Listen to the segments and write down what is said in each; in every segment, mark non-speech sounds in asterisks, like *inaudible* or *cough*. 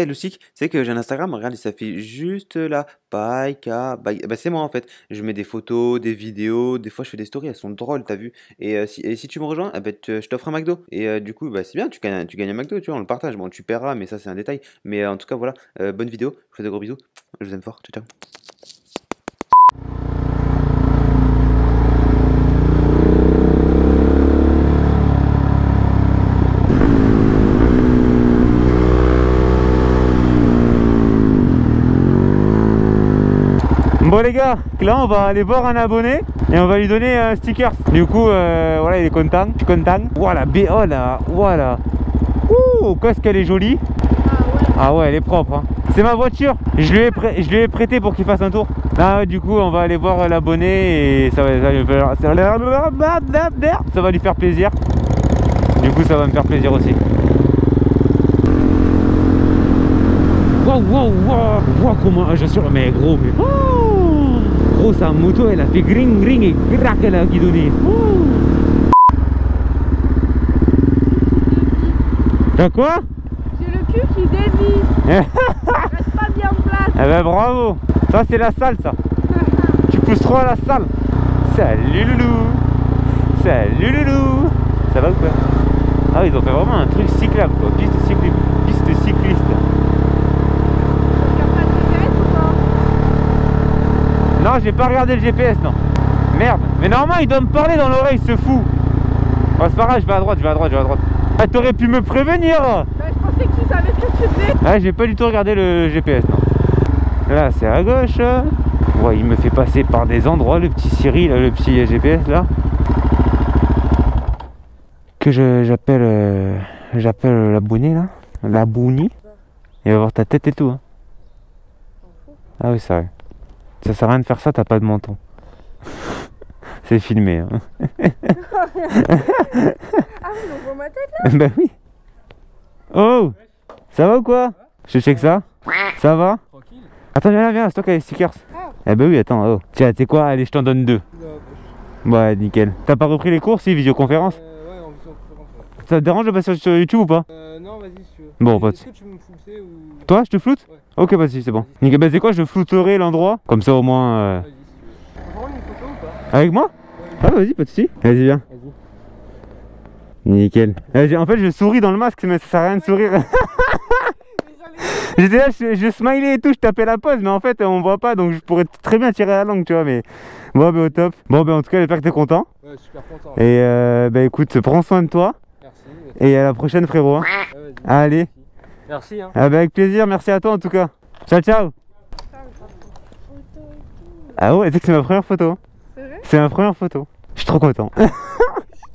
Eh, Lucic, c'est que j'ai un Instagram, regarde, il s'affiche juste là. Paika, bah, c'est moi en fait. Je mets des photos, des vidéos, des fois je fais des stories, elles sont drôles, t'as vu. Et, euh, si, tu me rejoins, eh ben, je t'offre un McDo. Et euh, du coup, bah, c'est bien, tu gagnes, un McDo, tu vois, on le partage. Bon, tu paieras, mais ça c'est un détail. Mais euh, en tout cas, voilà, bonne vidéo, je vous fais de gros bisous. Je vous aime fort, ciao ciao. Bon les gars, là on va aller voir un abonné et on va lui donner un sticker. Du coup, euh, voilà, il est content. Je suis content. Voilà, BO là, voilà. Ouh, qu'est-ce qu'elle est jolie. Ah ouais, elle est propre. hein. C'est ma voiture. Je lui ai, prê- je lui ai prêté pour qu'il fasse un tour. Là, du coup, on va aller voir l'abonné et ça va, ça, lui faire- ça va- ça va lui faire plaisir. Du coup, ça va me faire plaisir aussi. Wow, wow, wow, wow, comment, je suis, mais gros, mais, oh, gros, sa moto, elle a fait gring, gring et crac, elle a guidonné. T'as quoi? J'ai le cul qui dévie. *laughs* Reste pas bien en place. Eh ben bravo. Ça c'est la salle ça. Tu pousses trop à la salle. Salut loulou. Salut loulou. Ça va ou quoi? Ah ils ont fait vraiment un truc cyclable quoi. Piste cycliste Piste cycliste Regarde pas le GPS ou pas Non j'ai pas regardé le GPS non. Merde. Mais normalement il doit me parler dans l'oreille ce fou. Oh c'est pas grave je vais à droite je vais à droite je vais à droite. Ah t'aurais pu me prévenir. Bah, je pensais que tu savais ce que tu faisais. Ah j'ai pas du tout regardé le GPS non. Là c'est à gauche. Ouais il me fait passer par des endroits le petit Siri là, le petit GPS là. Que je j'appelle euh, j'appelle l'abonné là. L'abonné. Il va voir ta tête et tout hein. Ah oui c'est vrai Ça sert à rien de faire ça t'as pas de menton *laughs* C'est filmé hein. *laughs* Ah oui, on voit ma tête bah oui Oh Ça va ou quoi? Je check ça Ça va? Tranquille. Attends, viens là, viens, c'est toi qui as les stickers. Ah. Eh bah oui, attends, oh. Tiens, tu sais quoi? Allez, je t'en donne deux. Ouais, nickel. T'as pas repris les cours, si, visioconférence? Euh, ouais, en visioconférence. ouais. Ça te dérange de passer sur YouTube ou pas? Euh, non, vas-y si tu veux. Bon, Est-ce que tu veux me ou. Toi, je te floute? Ouais. Ok, vas-y, c'est bon. Nickel, bah c'est quoi Je flouterai l'endroit? Comme ça, au moins. euh, Avec moi? Ah, vas-y, pas de soucis. Vas-y, viens. Vas-y. Nickel. J'ai- en fait, je souris dans le masque, mais ça sert à rien de sourire. *laughs* J'étais là, je, je smilais et tout, je tapais la pause, mais en fait, on voit pas, donc je pourrais très bien tirer la langue, tu vois, mais bon, bah, au top. Bon, bah, en tout cas, j'espère que t'es content. Ouais, super content. Et euh, bah, écoute, prends soin de toi, Merci. et à la prochaine, frérot. hein. Ouais. Allez, Merci, hein. ah, bah, avec plaisir, merci à toi en tout cas. Ciao, ciao. Ah ouais, tu sais que c'est ma première photo. hein. C'est vrai? C'est ma première photo. Je suis trop content. Je suis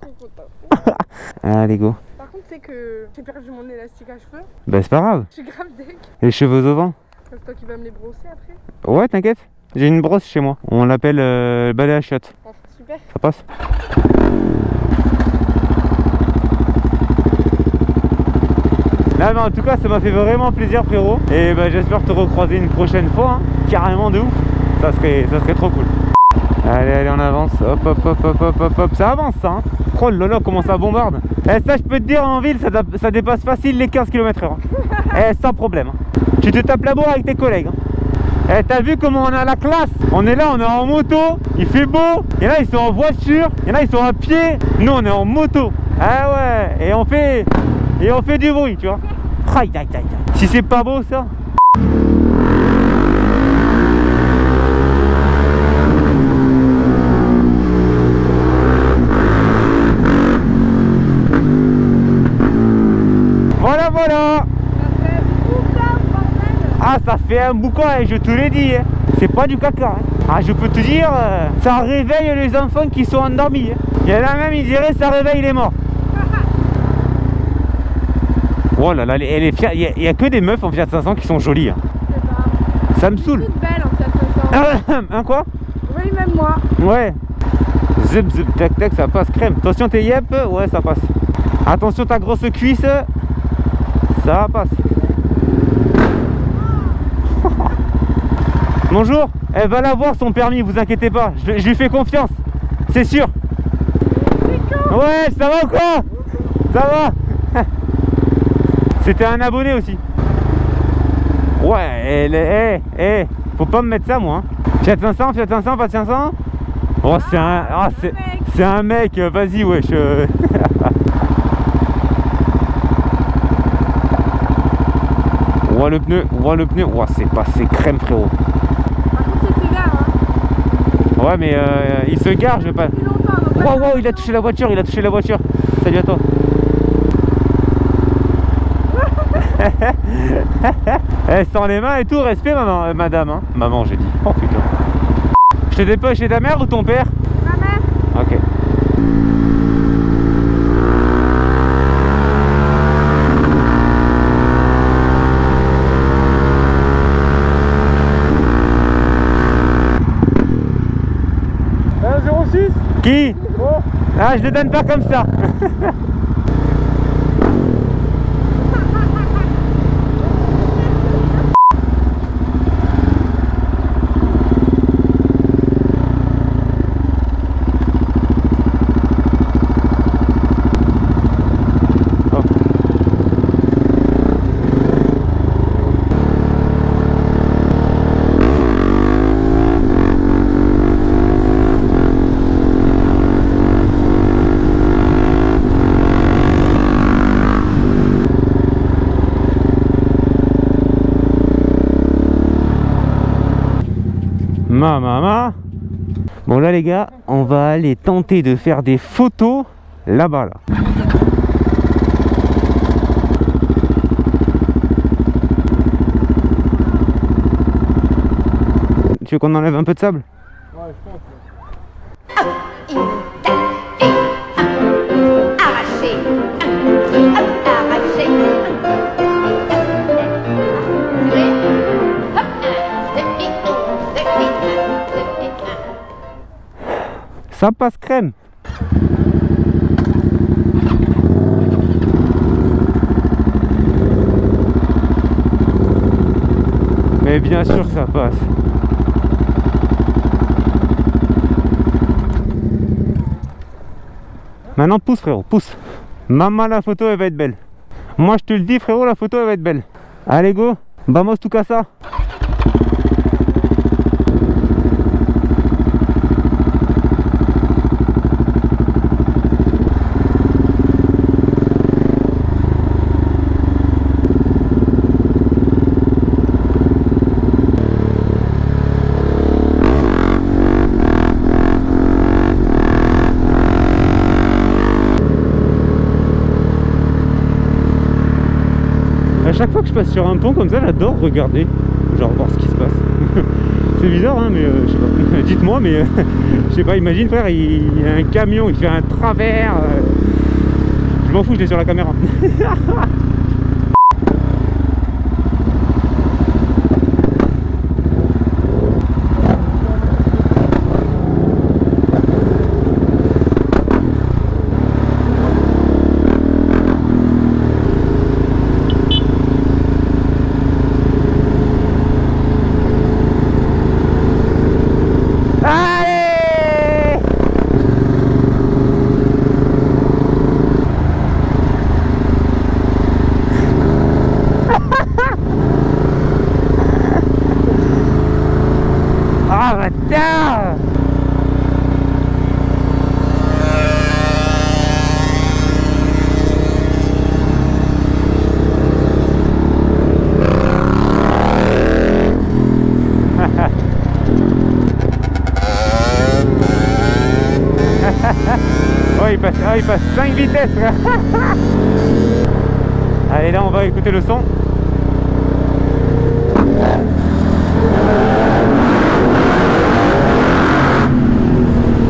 trop contente. *laughs* Allez, go. Par contre, c'est que j'ai perdu mon élastique à cheveux. Bah, c'est pas grave. Je suis grave deck. Les cheveux au vent. C'est toi qui vas me les brosser après. Ouais, t'inquiète. J'ai une brosse chez moi. On l'appelle euh, le balai à chiottes. Ah, super. Ça passe En tout cas ça m'a fait vraiment plaisir frérot Et bah, j'espère te recroiser une prochaine fois hein. Carrément de ouf ça serait, ça serait trop cool Allez allez on avance Hop hop hop hop hop hop hop Ça avance ça hein. Oh là là comment ça bombarde Eh ça je peux te dire en ville ça, ça dépasse facile les 15 km heure hein. Eh sans problème hein. Tu te tapes la bourre avec tes collègues hein. Eh, t'as vu comment on a la classe? On est là, on est en moto, il fait beau. En a, ils sont en voiture, en a, ils sont à pied. Nous, on est en moto. Ah ouais, et on fait, et on fait du bruit, tu vois. Si c'est pas beau, ça. Voilà, voilà. Ah, ça fait un boucan, et je te l'ai dit. hein. C'est pas du caca. hein. Ah, je peux te dire, euh, ça réveille les enfants qui sont endormis. hein. Il y en a même, ils diraient, ça réveille les morts. Oh là là, elle est- Fiat- il y, a- que des meufs en Fiat 500 qui sont jolies. hein. Pas. Ça me saoule. Toute belle en Fiat 500. *laughs* hein, quoi? Oui, même moi. Ouais. Zip, zip, tac, tac, ça passe crème. Attention, tes yep, ouais, ça passe. Attention, ta grosse cuisse, ça passe. *laughs* Bonjour, elle va l'avoir son permis, vous inquiétez pas, je, je lui fais confiance, c'est sûr. Ouais, ça va ou quoi? Ça va C'était un abonné aussi. Ouais, est. Eh, eh, faut pas me mettre ça, moi. Fiat 500, Fiat 500, pas 500 Oh, c'est un. Ah, c'est. Un mec, euh, vas-y, wesh. euh. *laughs* Le pneu, voit le pneu. Ouah, c'est passé crème, frérot. Par contre, c'est tes gars, hein. Ouais, mais euh, il se gare, je vais pas. Wow, wow, il a touché la voiture, il a touché la voiture. Salut à toi. *laughs* Elle sent les mains et tout, respect maman, euh, madame, hein. Maman, j'ai dit. Oh putain. Je te dépêche chez ta mère ou ton père? Ma mère, Ok. Euh, 06 Qui? Oh Ah, je les donne pas comme ça. *laughs* Hop. Ma maman. Bon là les gars, on va aller tenter de faire des photos là-bas là. Tu veux qu'on enlève un peu de sable? Ouais, je pense. Ça passe crème. Mais bien sûr que ça passe. Maintenant pousse frérot, pousse. Maman la photo elle va être belle. Moi je te le dis frérot la photo elle va être belle. Allez go, vamos tu casa. Sur un pont comme ça, j'adore regarder, genre voir ce qui se passe. *laughs* C'est bizarre, hein, mais euh, je sais pas. *laughs* Dites-moi, mais euh, *laughs* je sais pas. Imagine, frère, il y a un camion, il fait un travers. euh, Je m'en fous, je l'ai sur la caméra. Allez Ah bâtard Oh il ah, il passe 5 vitesses. *laughs* Allez là on va écouter le son.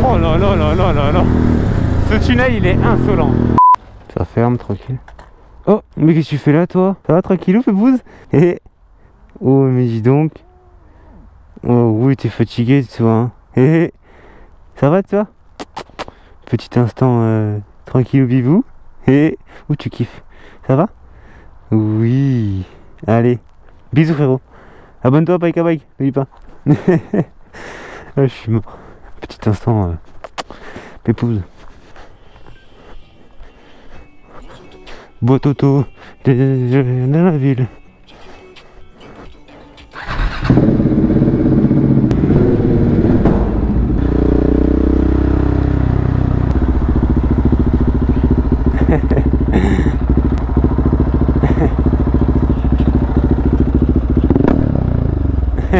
Oh là là là là là là. Ce tunnel il est insolent. Ça ferme tranquille. Oh mais qu'est-ce que tu fais là toi? Ça va tranquillou Pépouze Eh Oh mais dis donc. Oh oui t'es fatigué toi hein. Eh eh. Ça va toi? Petit instant euh, tranquille ou bibou Et où tu kiffes? Ça va? Oui. Allez. Bisous frérot. Abonne-toi à Bike à N'oublie pas. *laughs* Ah, Je suis mort. Petit instant euh, Pépouze de, de- de la ville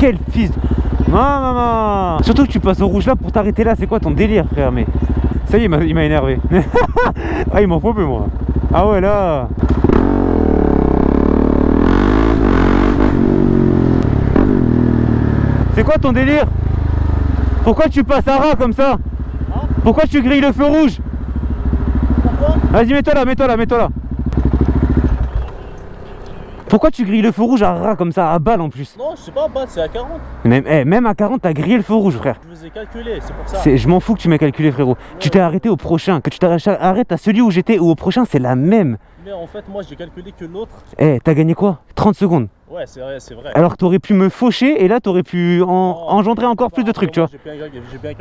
quel fils. De- Non, maman Surtout que tu passes au rouge là pour t'arrêter là, c'est quoi ton délire, frère Mais ça y est, il m'a- énervé. *laughs* ah, il m'en faut peu, moi. Ah ouais, là. C'est quoi ton délire? Pourquoi tu passes à ras comme ça? Pourquoi tu grilles le feu rouge? Vas-y, mets-toi là, mets-toi là, mets-toi là. Pourquoi tu grilles le feu rouge à ras comme ça, à balle en plus Non, je sais pas, bah, c'est à 40. même, eh, même à 40, t'as grillé le feu rouge, frère. Je vous ai calculé, c'est pour ça. Je m'en fous que tu m'aies calculé, frérot. Tu t'es arrêté au prochain. Que tu t'arrêtes à celui où j'étais ou au prochain, c'est la même. Mais en fait, moi, j'ai calculé que l'autre. Eh, t'as gagné quoi? 30 secondes. Ouais, c'est vrai, c'est vrai. Alors que t'aurais pu me faucher et là, t'aurais pu en- Non, engendrer encore plus de trucs, tu vois.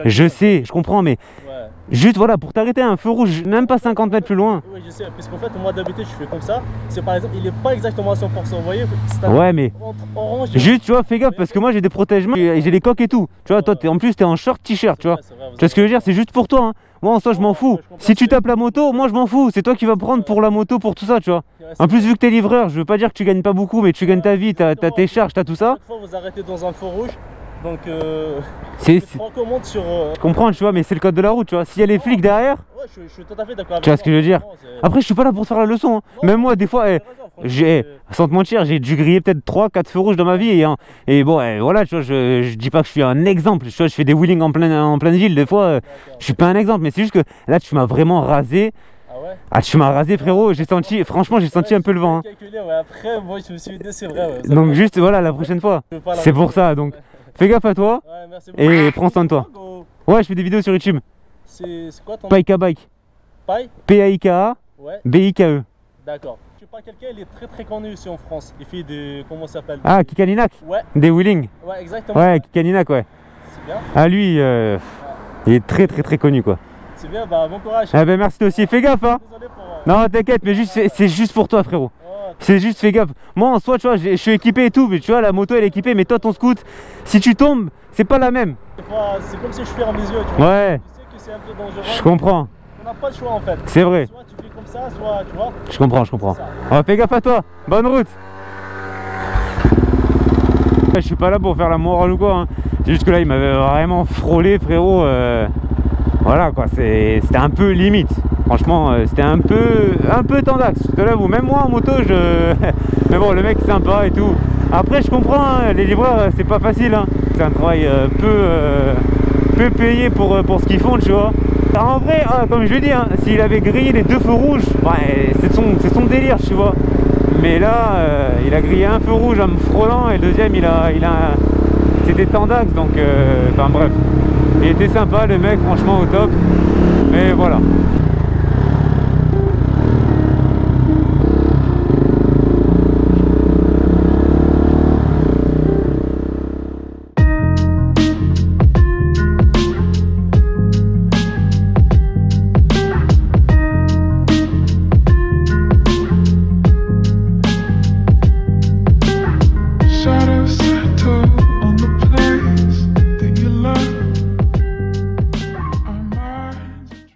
Je sais, je comprends, mais Ouais. juste voilà, pour t'arrêter à un feu rouge, même pas 50 mètres plus loin. Oui, je sais, parce qu'en fait, moi d'habitude, je fais comme ça. C'est par exemple, il est pas exactement à 100%, vous voyez un- Ouais, mais Entre orange et juste, tu vois, fais gaffe parce que moi j'ai des protègements et j'ai les coques et tout. Tu vois, toi, en plus, t'es en short t-shirt, tu vois. Vrai, Tu vois ce que je veux dire C'est juste pour toi. Hein. Moi, en soi, je m'en fous. Si tu tapes la moto, moi, je m'en fous. C'est toi qui vas prendre pour la moto, pour tout ça, tu vois. En plus, vu que t'es livreur, je veux pas dire que tu gagnes pas beaucoup, mais tu gagnes ta vie, t'as tes charges, t'as tout ça. Fois, vous arrêtez dans un feu rouge. Donc, euh, C'est. sur. euh, Je comprends, tu vois, mais c'est le code de la route, tu vois. S'il y a les flics derrière, Ouais, je, je suis tout à fait d'accord avec Tu vois ce que je veux dire après, je suis pas là pour te faire la leçon. hein. Même moi, des fois, eh, j'ai, sans te mentir, j'ai dû griller peut-être 3-4 feux rouges dans ma vie. Et, hein, et bon, eh, voilà, tu vois, je, je dis pas que je suis un exemple. Tu vois, je fais des wheelings en pleine, en pleine ville, des fois, euh, je suis pas un exemple. Mais c'est juste que là, tu m'as vraiment rasé. Ah Ah, tu m'as rasé, frérot. J'ai senti, franchement, j'ai senti Ouais, un peu le vent. hein. ouais. Après, moi, je me suis c'est vrai. Ouais, Donc, vrai. juste, voilà, la prochaine fois. C'est pour ça. Donc, fais gaffe à toi. Ouais, merci. Et prends soin de toi. Ouais, je fais des vidéos sur YouTube. C'est quoi ton Paika Bike. P-A-I-K-A, Ouais, B-I-K-E. d'accord. Je sais pas quelqu'un, il est très très connu ici en France. Il fait des. Comment ça s'appelle? Ah, Kikalinac. Ouais, Des wheelings. ouais, exactement. Ouais, Kikalinac, ouais. C'est bien, Ah, lui, euh, il est très, très, très connu, quoi. c'est bien, bah bon courage. Ah, ben merci toi aussi. Fais gaffe, hein. Désolé pour. euh, Non, t'inquiète, mais juste, c'est- juste pour toi, frérot. oh, C'est juste, fais gaffe. Moi, en soi, tu vois, je suis équipé et tout, mais tu vois, la moto, elle est équipée, mais toi, ton scoot, si tu tombes, c'est pas la même. c'est comme si je ferme les yeux, tu vois. Ouais, Tu sais que c'est un peu dangereux. je comprends. On n'a pas le choix en fait. C'est vrai. Soit tu fais ça, soit tu vois. Je comprends, je comprends. Ah, fais gaffe à toi. Bonne route. Je suis pas là pour faire la morale ou quoi. hein. C'est juste que là, il m'avait vraiment frôlé, frérot. euh, Voilà, quoi. C'était un peu limite. Franchement, euh, c'était un peu, un peu tendax. Je te l'avoue. Même moi en moto, je. *laughs* Mais bon, le mec sympa et tout. Après, je comprends. hein, les livreurs, euh, c'est pas facile. hein. C'est un travail peu, peu payé pour, pour ce qu'ils font, tu vois. Alors, en vrai, ah, comme je l'ai dit, hein, s'il avait grillé les deux feux rouges, c'est son, délire, tu vois. Mais là, euh, il a grillé un feu rouge en me frôlant et le deuxième, il a, il c'était tendax, donc, euh, enfin bref. Il était sympa, le mec, franchement au top. Mais voilà,